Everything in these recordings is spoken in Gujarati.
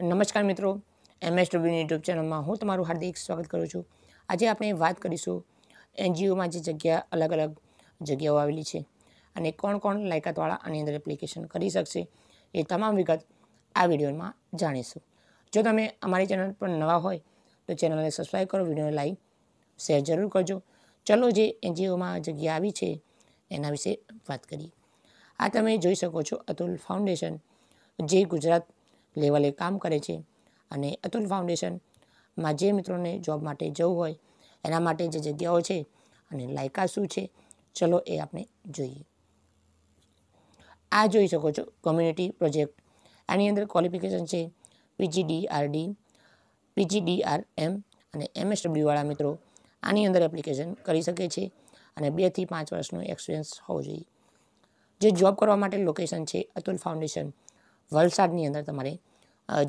નમસ્કાર મિત્રો એમએસ ડબ્લ્યુની યુટ્યુબ ચેનલમાં હું તમારું હાર્દિક સ્વાગત કરું છું. આજે આપણે વાત કરીશું એનજીઓમાં જે જગ્યા અલગ અલગ જગ્યાઓ આવેલી છે અને કોણ કોણ લાયકાતવાળા આની અંદર એપ્લિકેશન કરી શકશે એ તમામ વિગત આ વિડીયોમાં જાણીશું. જો તમે અમારી ચેનલ પર નવા હોય તો ચેનલને સબસ્ક્રાઈબ કરો, વિડીયોને લાઈક શેર જરૂર કરજો. ચલો જે એનજીઓમાં જગ્યા આવી છે એના વિશે વાત કરીએ. આ તમે જોઈ શકો છો અતુલ ફાઉન્ડેશન, જે ગુજરાત લેવલે કામ કરે છે. અને અતુલ ફાઉન્ડેશનમાં જે મિત્રોને જોબ માટે જવું હોય, એના માટે જે જગ્યાઓ છે અને લાયકા શું છે, ચલો એ આપણે જોઈએ. આ જોઈ શકો છો કોમ્યુનિટી પ્રોજેક્ટ આની અંદર ક્વોલિફિકેશન છે પીજીડીઆરડી પીજીડીઆરએમ અને એમએસડબ્લ્યુવાળા મિત્રો આની અંદર એપ્લિકેશન કરી શકે છે અને બેથી પાંચ વર્ષનો એક્સપિરિયન્સ હોવો જોઈએ. જે જોબ કરવા માટે લોકેશન છે અતુલ ફાઉન્ડેશન વલસાડની અંદર તમારે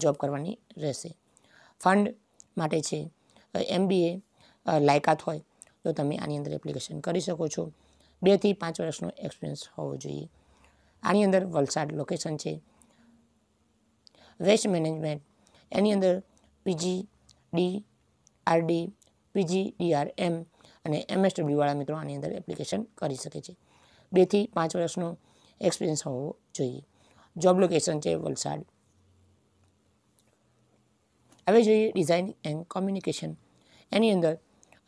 જોબ કરવાની રહેશે. ફંડ માટે છે એમબીએ લાયકાત હોય, તો તમે આની અંદર એપ્લિકેશન કરી શકો છો. બેથી પાંચ વર્ષનો એક્સપિરિયન્સ હોવો જોઈએ. આની અંદર વલસાડ લોકેશન છે. વેસ્ટ મેનેજમેન્ટ એની અંદર PG D RD PG DRM અને એમએસડબ્લ્યુવાળા મિત્રો આની અંદર એપ્લિકેશન કરી શકે છે. બેથી પાંચ વર્ષનો એક્સપિરિયન્સ હોવો જોઈએ. જોબ લોકેશન છે વલસાડ. હવે જોઈએ ડિઝાઇન એન્ડ કોમ્યુનિકેશન એની અંદર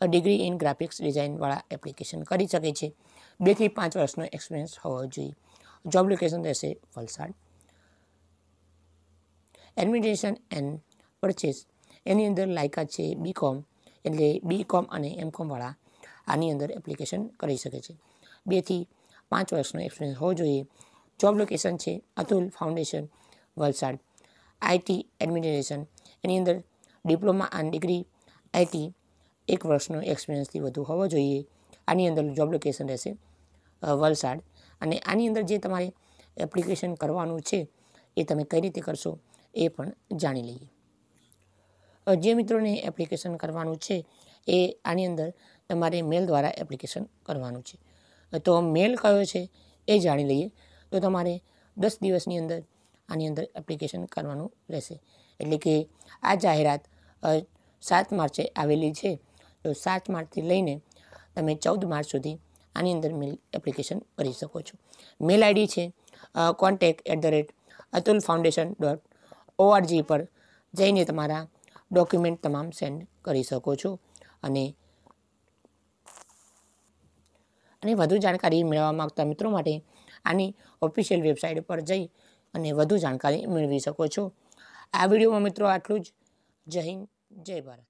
ડિગ્રી ઇન ગ્રાફિક્સ ડિઝાઇનવાળા એપ્લિકેશન કરી શકે છે. બેથી પાંચ વર્ષનો એક્સપિરિયન્સ હોવો જોઈએ. જોબ લોકેશન રહેશે વલસાડ. એડમિનિસ્ટ્રેશન એન્ડ પરચેસ એની અંદર લાયકાત છે બી કોમ એટલે બી કોમ અને એમ કોમવાળા આની અંદર એપ્લિકેશન કરી શકે છે. બેથી પાંચ વર્ષનો એક્સપિરિયન્સ હોવો જોઈએ. જોબ લોકેશન છે Atul foundation Valsad. IT administration એની અંદર ડિપ્લોમા અને ડિગ્રી આઈટી એક વર્ષનો એક્સપિરિયન્સથી વધુ હોવો જોઈએ. આની અંદર જોબ લોકેશન રહેશે વલસાડ. અને આની અંદર જે તમારે એપ્લિકેશન કરવાનું છે, એ તમે કઈ રીતે કરશો એ પણ જાણી લઈએ. જે મિત્રોને એપ્લિકેશન કરવાનું છે, એ આની અંદર તમારે મેલ દ્વારા એપ્લિકેશન કરવાનું છે. તો મેલ કયો છે, એ જાણી લઈએ. તો તમારે દસ દિવસની અંદર આની અંદર એપ્લિકેશન કરવાનું રહેશે. એટલે કે આ જાહેરાત સાત માર્ચે આવેલી છે. તો સાત માર્ચથી લઈને તમે ચૌદ માર્ચ સુધી આની અંદર મેલ એપ્લિકેશન કરી શકો છો. મેલ આઈડી છે contact at the rate Atul foundation dot ORG પર જઈને તમારા ડોક્યુમેન્ટ તમામ સેન્ડ કરી શકો છો. અને અને વધુ જાણકારી મેળવવા માગતા મિત્રો માટે આની ઓફિશિયલ વેબસાઇટ પર જઈ અને વધુ જાણકારી મેળવી શકો છો. આ વિડીયોમાં મિત્રો આટલું જ. જય હિન્દ, જય ભારત.